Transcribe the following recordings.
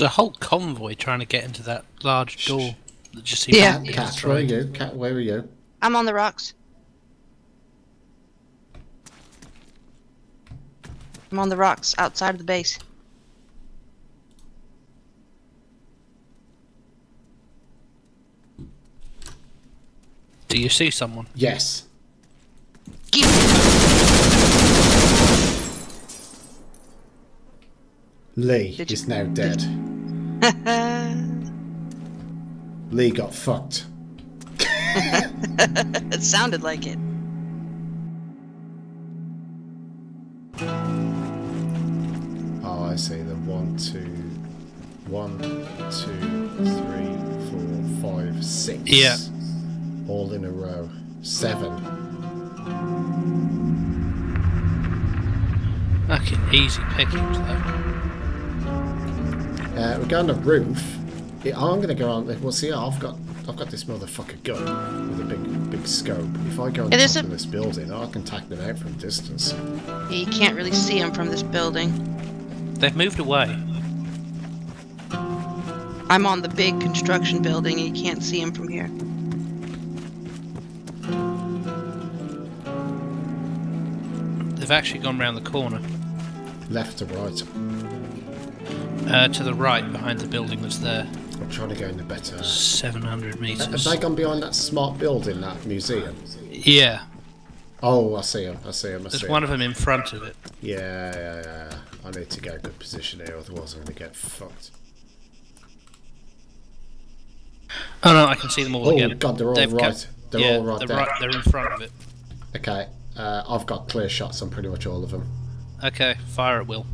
There's a whole convoy trying to get into that large door that just seems Yeah. to Cat, where are you? Cat, where are you? I'm on the rocks. I'm on the rocks outside of the base. Do you see someone? Yes. Keep Lee Did is now dead. Lee got fucked. it sounded like it. Oh, I see them. One, two, one, two, three, four, five, six. Yeah. All in a row. Seven. Fucking easy pickings though. Uh, we're going to roof. Yeah, I'm going to go on. Well, see, I've got I've got this motherfucker gun with a big big scope. If I go on Yeah, top a- of this building, I can tack them out from distance. You can't really see him from this building. They've moved away. I'm on the big construction building and you can't see him from here. They've actually gone round the corner. Left to right. Uh, to the right, behind the building that's there. I'm trying to go in the better. 700 metres. Have they gone behind that smart building, that museum? Yeah, Oh, I see him. I see him. I there's see one him. of them in front of it. Yeah, yeah, yeah. I need to get a good position here, otherwise I'm going to get fucked. Oh no, I can see them all Oh, again. God, they're all They've right. kept- They're yeah, all right they're there. right. They're in front of it. Okay, uh, I've got clear shots on pretty much all of them. Okay, fire at will.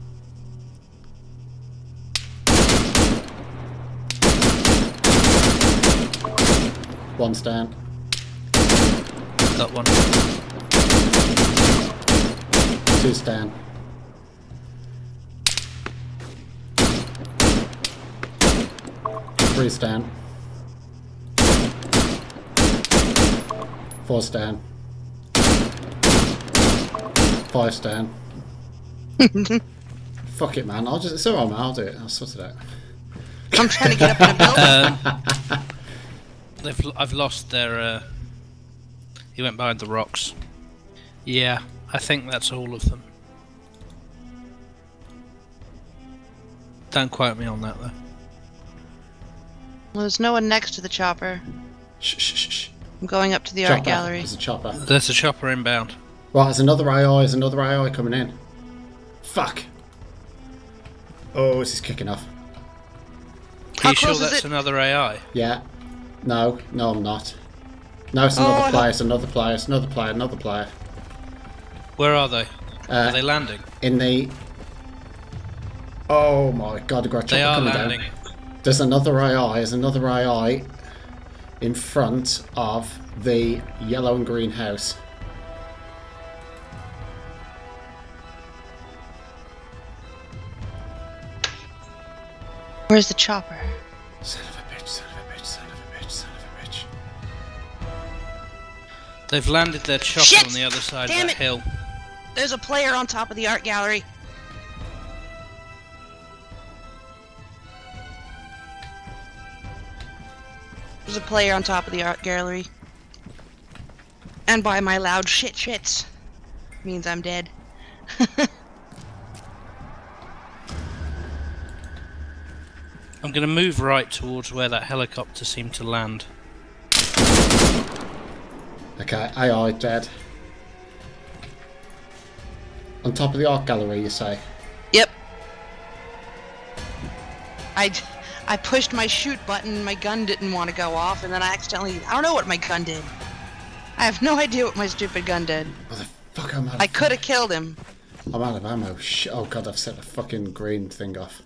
One's down. Got one. Two's down. Three's down. Four's down. Five's down. Fuck it, man. I'll just. It's alright, man. I'll do it. I'll sort it out. I'm trying to get up in a building. Um, They've, I've lost their. Uh, he went behind the rocks. Yeah, I think that's all of them. Don't quote me on that though. Well, there's no one next to the chopper. Shh, shh, shh, shh. I'm going up to the Chopper. art gallery. There's a chopper. There's a chopper inbound. Right, there's another AI. There's another AI coming in. Fuck. Oh, this is kicking off. Are How you sure close is that's it? another AI? Yeah. No, no, I'm not. No, it's Oh, another I player. It's another player. It's another player. Another player. Where are they? Uh, are they landing? in the. Oh my god, I've got a chopper They are coming landing. down. There's another AI. There's another AI in front of the yellow and green house. Where's the chopper? They've landed their chopper Shit! on the other side Damn of that it! hill. There's a player on top of the art gallery. There's a player on top of the art gallery. And by my loud shit shits means I'm dead. I'm going to move right towards where that helicopter seemed to land. Okay, AI dead. On top of the art gallery, you say? Yep. I, I pushed my shoot button, my gun didn't want to go off, and then I accidentally. I don't know what my gun did. I have no idea what my stupid gun did. Motherfucker, I'm out of, I could have killed him. I'm out of ammo. Sh- oh god, I've set the fucking green thing off.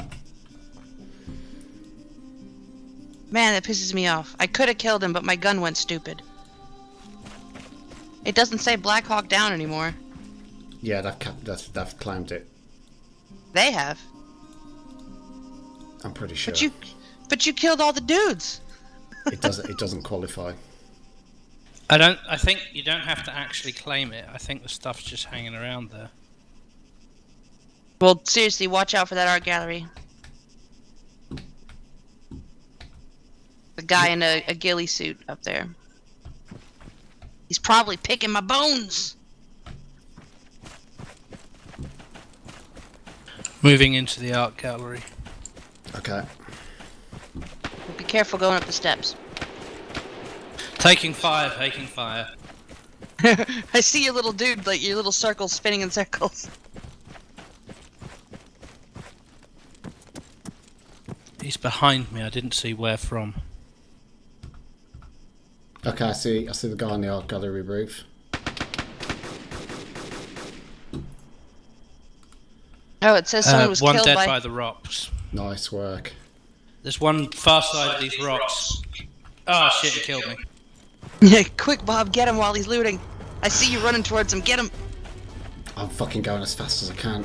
Man, that pisses me off. I could have killed him, but my gun went stupid. It doesn't say Black Hawk down anymore. Yeah, they've, cap- they've, they've claimed it. They have. I'm pretty sure. But you, but you killed all the dudes. it doesn't. It doesn't qualify. I don't. I think you don't have to actually claim it. I think the stuff's just hanging around there. Well, seriously, watch out for that art gallery. The guy in a, a ghillie suit up there. He's probably picking my bones. Moving into the art gallery. Okay. Be careful going up the steps. Taking fire, taking fire. I see your little dude, like your little circle spinning in circles. He's behind me, I didn't see where from. Okay, I see. I see the guy on the art gallery roof. Oh, it says someone Uh, was one killed dead by. by the rocks. Nice work. There's one far side of these rocks. Oh shit, he killed me. Yeah, quick, Bob, get him while he's looting. I see you running towards him. Get him. I'm fucking going as fast as I can.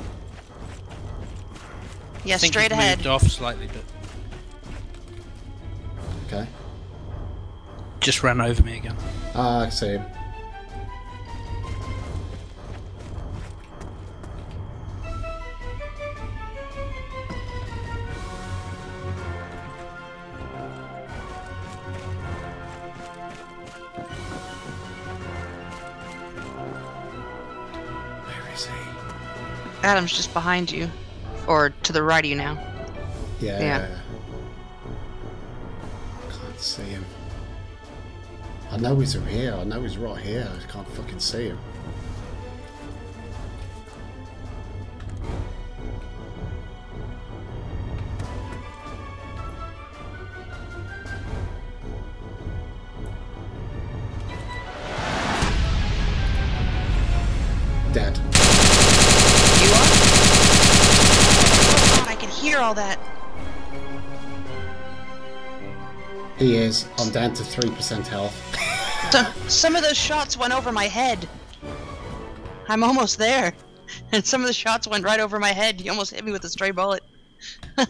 Yeah, I think straight he's ahead. moved off slightly, but Okay. Just ran over me again. Ah, I see him. Where is he? Adam's just behind you, or to the right of you now. Yeah. Yeah. Can't see him. I know he's here. I know he's right here. I can't fucking see him. Dead. You are? Oh god, I can hear all that. He is. I'm down to 3% health. Some, some of those shots went over my head. I'm almost there. And some of the shots went right over my head. You almost hit me with a stray bullet.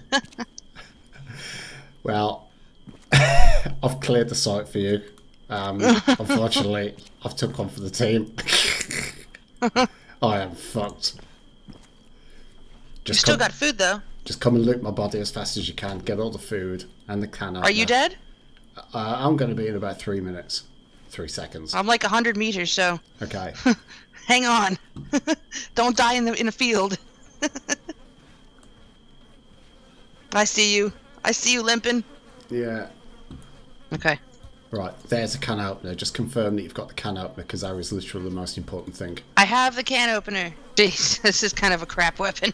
Well, I've cleared the site for you. Um, unfortunately, I've took one for the team. I am fucked. You still come, got food though. just come and loot my body as fast as you can. Get all the food and the can. Are you opener. dead? Uh, I'm going to be in about three minutes, three seconds. I'm like a hundred meters, so Okay. hang on. Don't die in the in a field. I see you. I see you limping. yeah. Okay. Right. There's a can opener. Just confirm that you've got the can opener because that is literally the most important thing. I have the can opener. Jeez, this is kind of a crap weapon.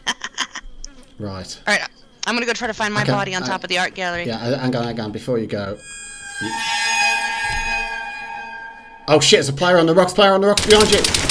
Right. All right, I'm gonna go try to find my Okay, body on uh, top of the art gallery. Yeah, uh, hang on, hang on. Before you go. you- Oh shit, there's a player on the rocks, player on the rocks behind you!